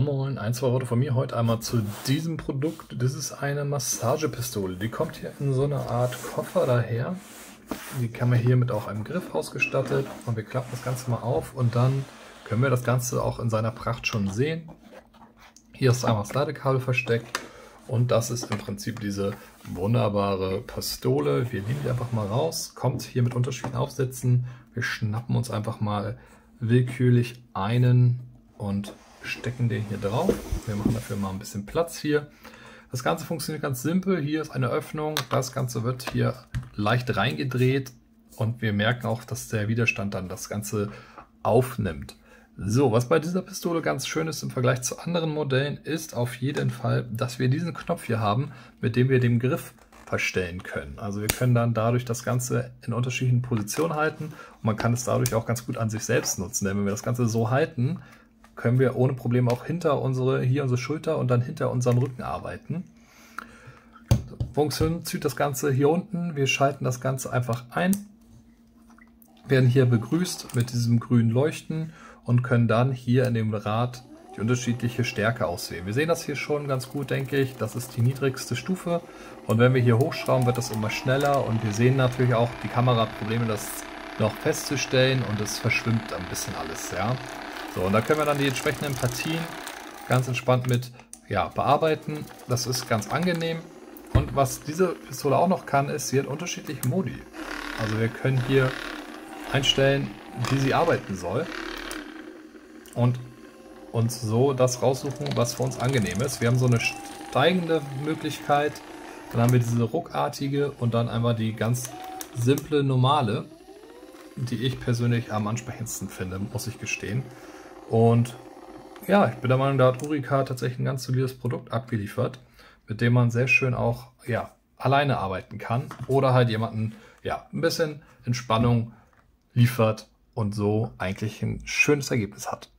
Moin ein, zwei Worte von mir heute einmal zu diesem Produkt. Das ist eine Massagepistole. Die kommt hier in so eine Art Koffer daher. Die kann man hier mit auch einem Griff ausgestattet und wir klappen das Ganze mal auf und dann können wir das Ganze auch in seiner Pracht schon sehen. Hier ist einmal das Ladekabel versteckt und das ist im Prinzip diese wunderbare Pistole. Wir nehmen die einfach mal raus, kommt hier mit unterschiedlichen Aufsätzen. Wir schnappen uns einfach mal willkürlich einen und stecken den hier drauf. Wir machen dafür mal ein bisschen Platz hier. Das Ganze funktioniert ganz simpel. Hier ist eine Öffnung. Das Ganze wird hier leicht reingedreht und wir merken auch, dass der Widerstand dann das Ganze aufnimmt. So, was bei dieser Pistole ganz schön ist im Vergleich zu anderen Modellen, ist auf jeden Fall, dass wir diesen Knopf hier haben, mit dem wir den Griff verstellen können. Also wir können dann dadurch das Ganze in unterschiedlichen Positionen halten und man kann es dadurch auch ganz gut an sich selbst nutzen. Denn wenn wir das Ganze so halten, können wir ohne Probleme auch hinter unsere, hier unsere Schulter und dann hinter unserem Rücken arbeiten. Funktioniert das Ganze hier unten. Wir schalten das Ganze einfach ein, werden hier begrüßt mit diesem grünen Leuchten und können dann hier in dem Rad die unterschiedliche Stärke auswählen. Wir sehen das hier schon ganz gut, denke ich. Das ist die niedrigste Stufe. Und wenn wir hier hochschrauben, wird das immer schneller. Und wir sehen natürlich auch, die Kamera Probleme, das noch festzustellen. Und es verschwimmt ein bisschen alles, ja. So, und da können wir dann die entsprechenden Partien ganz entspannt mit ja, bearbeiten. Das ist ganz angenehm. Und was diese Pistole auch noch kann, ist, sie hat unterschiedliche Modi. Also wir können hier einstellen, wie sie arbeiten soll. Und uns so das raussuchen, was für uns angenehm ist. Wir haben so eine steigende Möglichkeit. Dann haben wir diese ruckartige und dann einmal die ganz simple normale, die ich persönlich am ansprechendsten finde, muss ich gestehen. Und ja, ich bin der Meinung, da hat Urika tatsächlich ein ganz solides Produkt abgeliefert, mit dem man sehr schön auch ja, alleine arbeiten kann oder halt jemanden ja, ein bisschen Entspannung liefert und so eigentlich ein schönes Ergebnis hat.